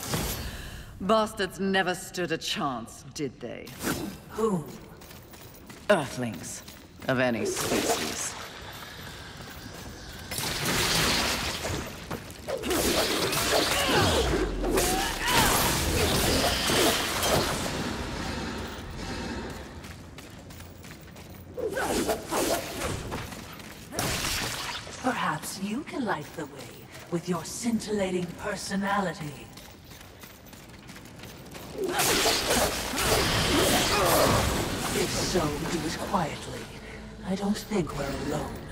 Bastards never stood a chance, did they? Who? Earthlings. Of any species. Perhaps you can light the way with your scintillating personality. Quietly. I don't think we're alone.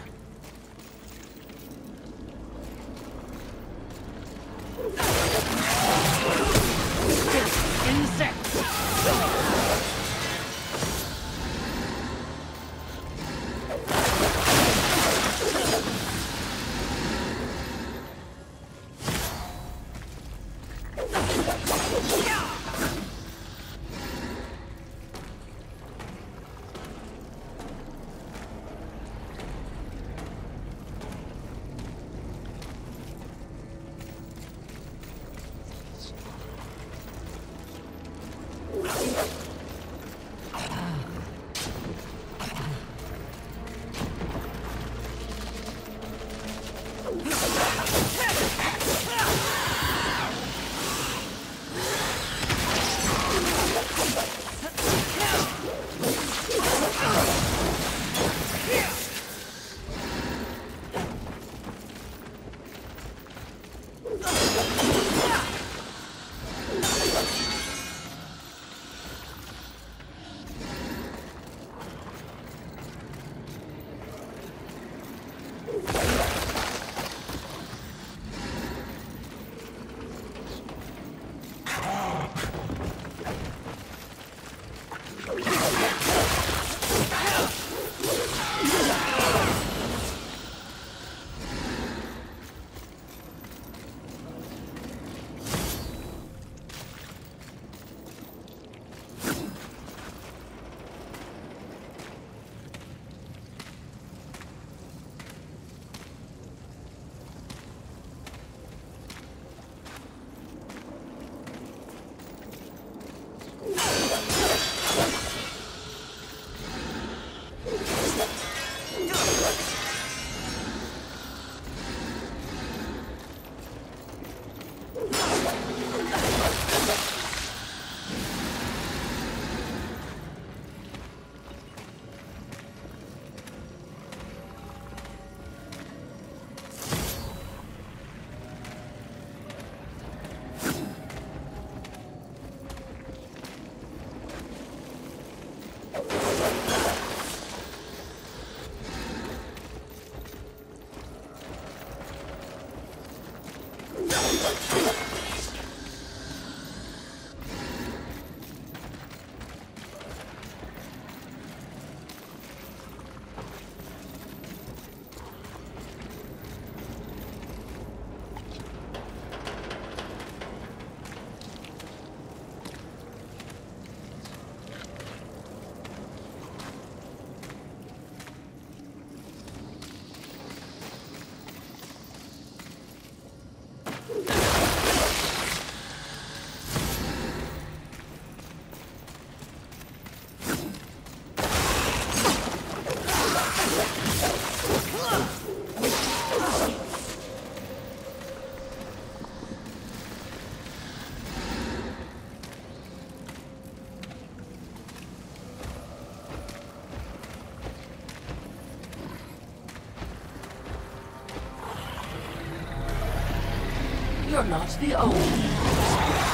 You're not the only. Oh.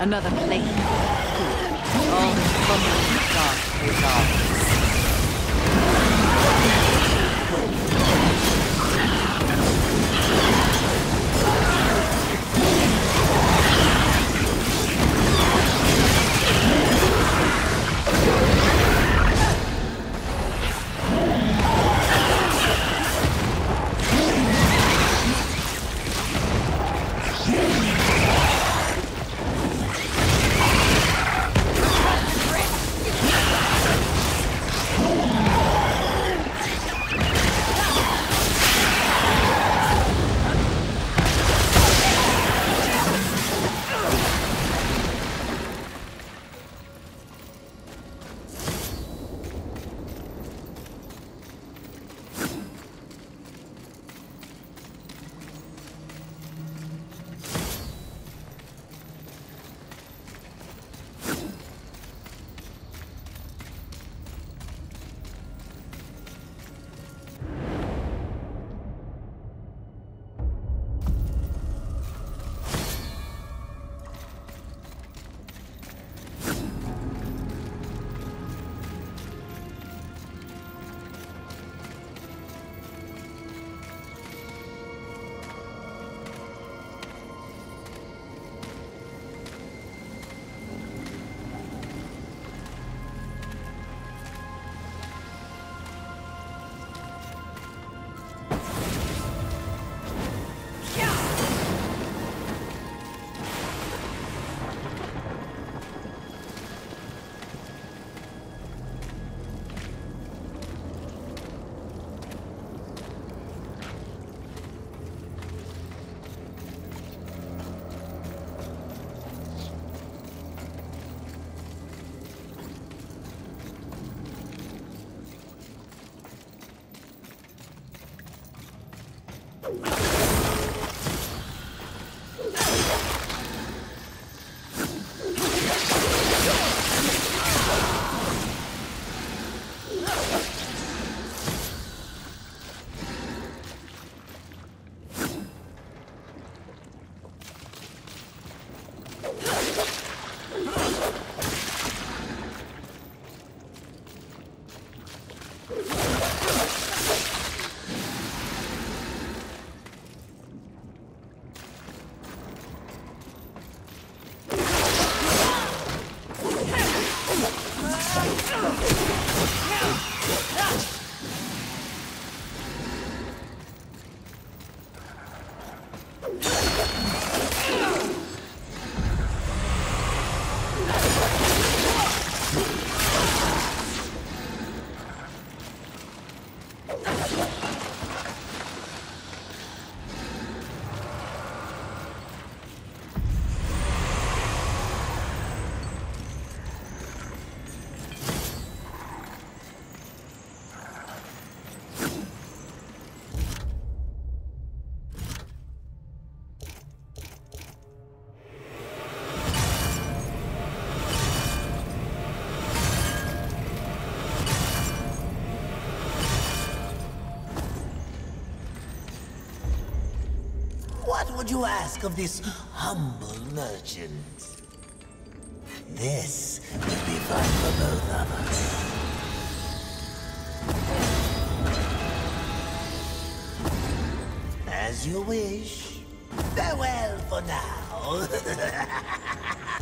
Another plate. All this bumbling dark pays off. you would you ask of this humble merchant? This will be fun for both of us. As you wish. Farewell for now.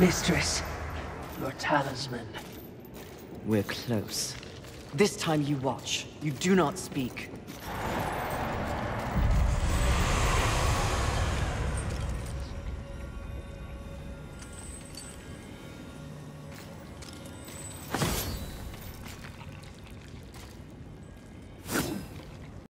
Mistress, your talisman. We're close. This time you watch. You do not speak.